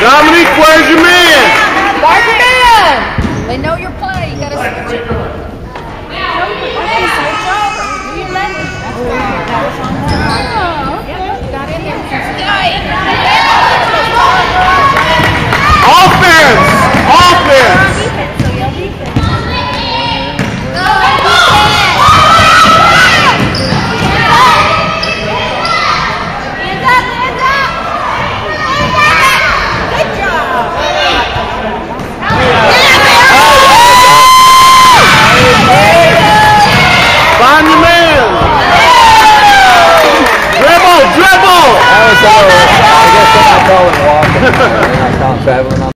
Dominique, where's your man? Where's your man? They know your play. You gotta switch it. Now, who you let? Who you let? I'm traveling. Fabulon.